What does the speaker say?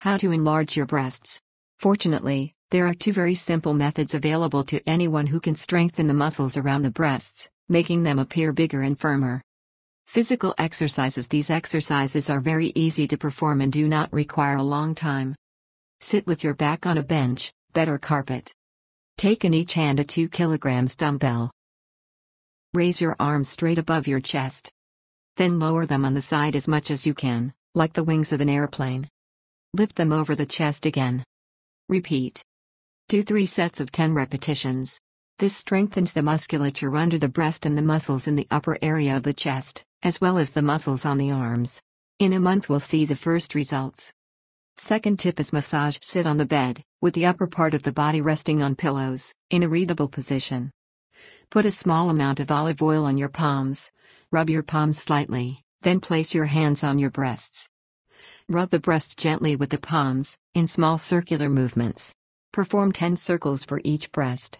How to enlarge your breasts. Fortunately, there are two very simple methods available to anyone who can strengthen the muscles around the breasts, making them appear bigger and firmer. Physical exercises These exercises are very easy to perform and do not require a long time. Sit with your back on a bench, bed or carpet. Take in each hand a 2 kg dumbbell. Raise your arms straight above your chest. Then lower them on the side as much as you can, like the wings of an airplane. Lift them over the chest again. Repeat. Do 3 sets of 10 repetitions. This strengthens the musculature under the breast and the muscles in the upper area of the chest, as well as the muscles on the arms. In a month, we'll see the first results. Second tip is massage. Sit on the bed, with the upper part of the body resting on pillows, in a readable position. Put a small amount of olive oil on your palms. Rub your palms slightly, then place your hands on your breasts. Rub the breasts gently with the palms, in small circular movements. Perform 10 circles for each breast.